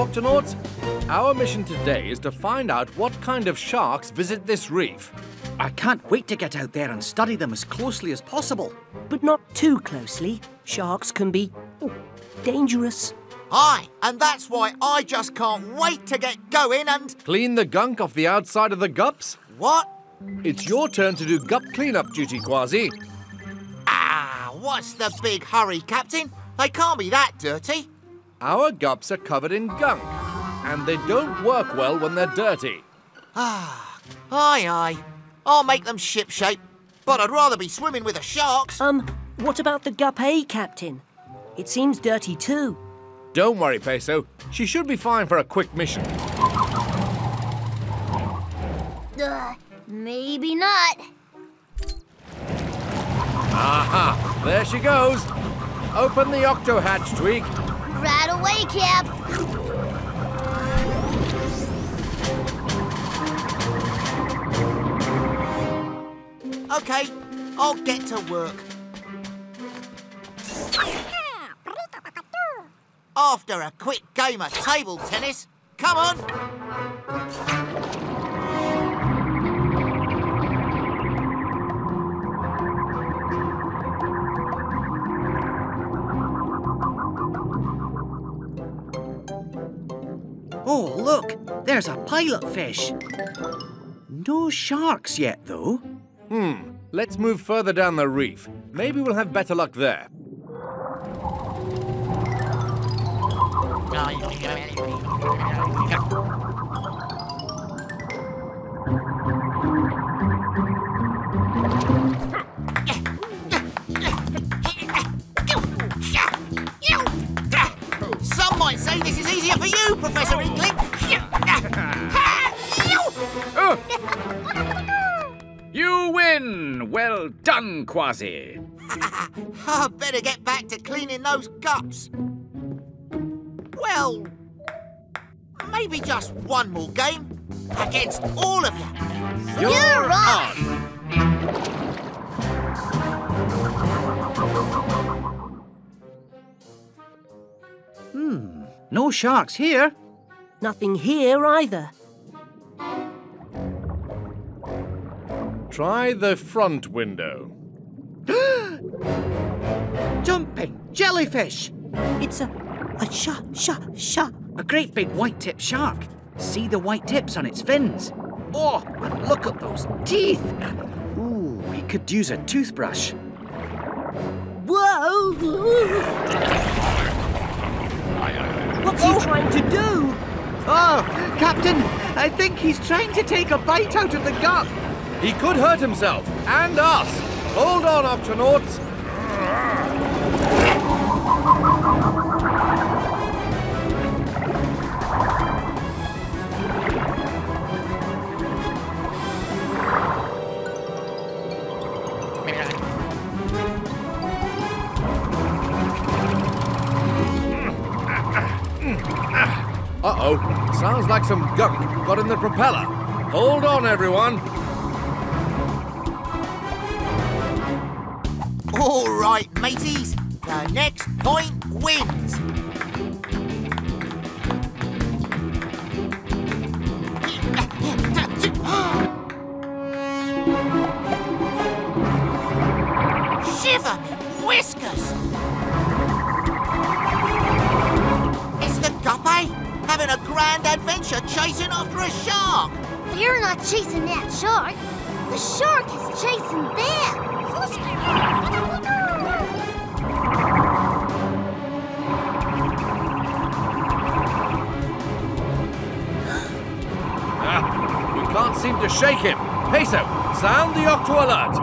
Octonauts, our mission today is to find out what kind of sharks visit this reef. I can't wait to get out there and study them as closely as possible. But not too closely. Sharks can be oh, dangerous. Aye, and that's why I just can't wait to get going and... Clean the gunk off the outside of the gups? What? It's your turn to do gup cleanup duty, Kwazii. Ah, what's the big hurry, Captain? They can't be that dirty. Our gups are covered in gunk, and they don't work well when they're dirty. Ah, aye, aye. I'll make them shipshape, but I'd rather be swimming with the sharks. Um, what about the Gup A, Captain? It seems dirty too. Don't worry, Peso. She should be fine for a quick mission. Uh, maybe not. Aha! There she goes. Open the octo hatch, Tweak. Right away, Cap. Okay, I'll get to work. After a quick game of table tennis, come on. Oh, look, there's a pilot fish. No sharks yet, though. Hmm. Let's move further down the reef. Maybe we'll have better luck there. Done, Kwazii. I better get back to cleaning those gups. Well, maybe just one more game against all of you. You're on. Hmm, No sharks here. Nothing here either. Try the front window. Jumping jellyfish. It's a a shark, shark, shark. A great big white-tipped shark. See the white tips on its fins. Oh, and look at those teeth. Ooh, we could use a toothbrush. Whoa! What's he oh! trying to do? Oh, Captain, I think he's trying to take a bite out of the gup. He could hurt himself, and us. Hold on, Octonauts. Uh-oh. Sounds like some gunk got in the propeller. Hold on, everyone. All right, mateys. The next point wins. Shiver me whiskers! It's the guppy having a grand adventure chasing after a shark. They're not chasing that shark. The shark is chasing them. Shake him. Peso, sound the octo alert.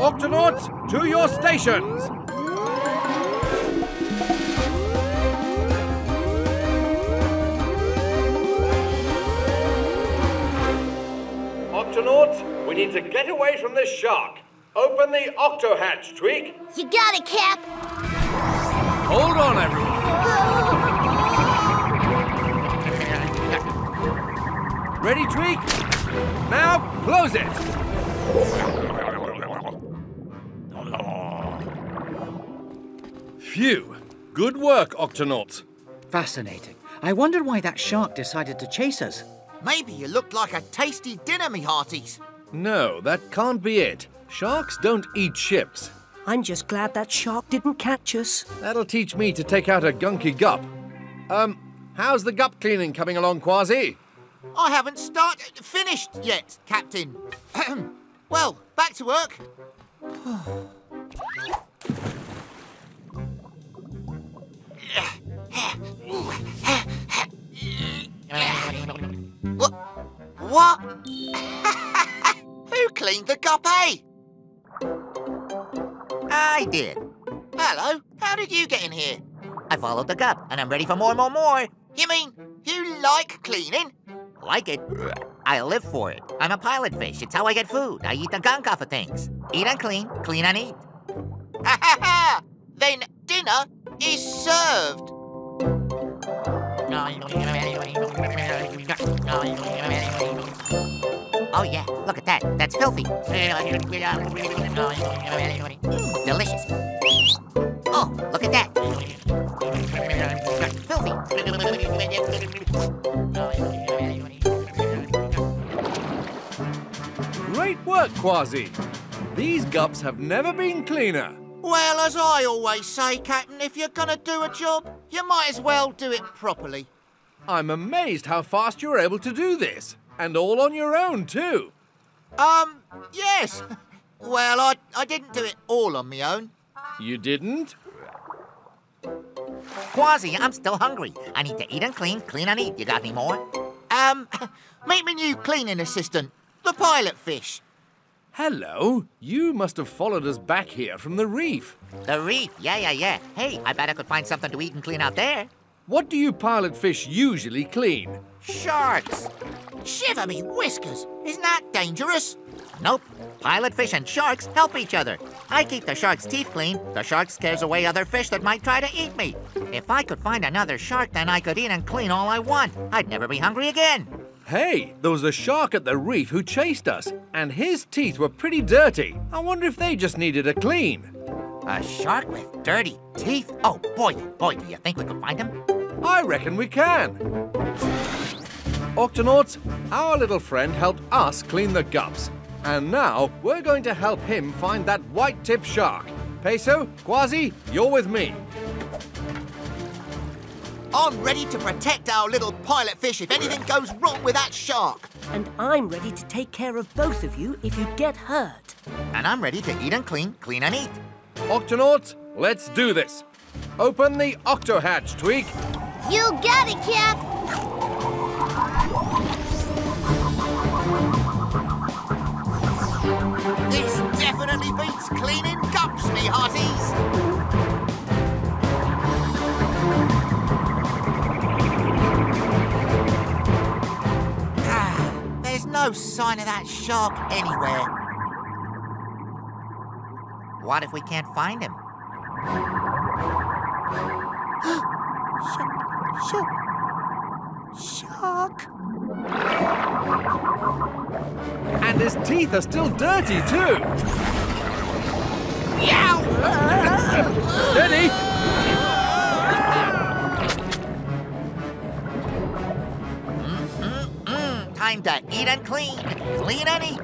Octonauts, to your stations. Octonauts, we need to get away from this shark. Open the octo hatch, Tweak. You got it, Cap. Hold on, everyone. Ready, Tweak? Now, close it. Phew. Good work, Octonauts. Fascinating. I wonder why that shark decided to chase us. Maybe you looked like a tasty dinner, me hearties. No, that can't be it. Sharks don't eat ships. I'm just glad that shark didn't catch us. That'll teach me to take out a gunky gup. Um, how's the gup cleaning coming along, Kwazii? I haven't started finished yet, Captain. well, back to work. what? What? Who cleaned the guppy? Eh? I did. Hello, how did you get in here? I followed the gup, and I'm ready for more, more, more. You mean you like cleaning? Like it? I live for it. I'm a pilot fish. It's how I get food. I eat the gunk off of things. Eat and clean, clean and eat. Ha ha ha! Then dinner is served. Oh yeah, look at that. That's filthy. Mm, delicious. Oh, look at that. Filthy. Great work, Kwazii. These gups have never been cleaner. Well, as I always say, Captain, if you're gonna do a job, you might as well do it properly. I'm amazed how fast you're able to do this. And all on your own, too. Um, yes. Well, I, I didn't do it all on my own. You didn't? Kwazii, I'm still hungry. I need to eat and clean, clean and eat. You got any more? Um, meet my new cleaning assistant, the pilot fish. Hello. You must have followed us back here from the reef. The reef, yeah, yeah, yeah. Hey, I bet I could find something to eat and clean out there. What do you pilot fish usually clean? Sharks. Shiver me whiskers. Isn't that dangerous? Nope. Pilot fish and sharks help each other. I keep the shark's teeth clean. The shark scares away other fish that might try to eat me. If I could find another shark, then I could eat and clean all I want. I'd never be hungry again. Hey, there was a shark at the reef who chased us, and his teeth were pretty dirty. I wonder if they just needed a clean. A shark with dirty teeth? Oh, boy, oh, boy, do you think we could find him? I reckon we can. Octonauts, our little friend helped us clean the gups. And now we're going to help him find that white-tip shark. Peso, Kwazii, you're with me. I'm ready to protect our little pilot fish if anything goes wrong with that shark. And I'm ready to take care of both of you if you get hurt. And I'm ready to eat and clean, clean and eat. Octonauts, let's do this. Open the octo hatch, Tweak. You got it, Cap. This definitely beats cleaning gups, me hearties. No sign of that shark anywhere. What if we can't find him? Shark? And his teeth are still dirty, too. Steady. Time to eat and clean, clean and eat.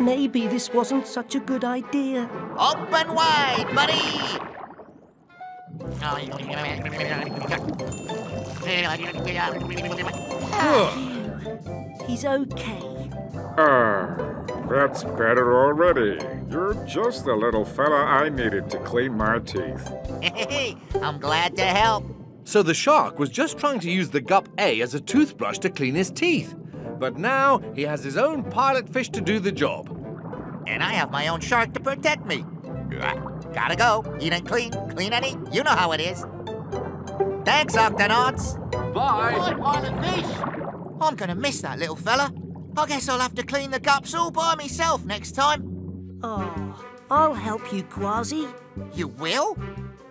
Maybe this wasn't such a good idea. Open wide, buddy! He's okay. Ah, that's better already. You're just the little fella I needed to clean my teeth. Hey, I'm glad to help. So the shark was just trying to use the gup A as a toothbrush to clean his teeth. But now he has his own pilot fish to do the job. And I have my own shark to protect me. Gotta go. Eat and clean, clean and eat. You know how it is. Thanks, Octonauts. Bye. Bye, pilot fish. I'm gonna miss that little fella. I guess I'll have to clean the gups all by myself next time. Oh, I'll help you, Kwazii. You will?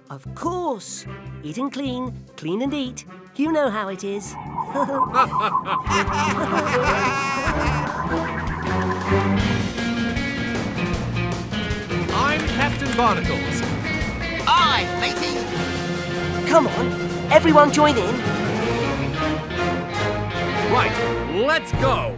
Of course. Eat and clean, clean and eat. You know how it is. I'm Captain Barnacles. Aye, matey. Come on, everyone join in. Right, let's go.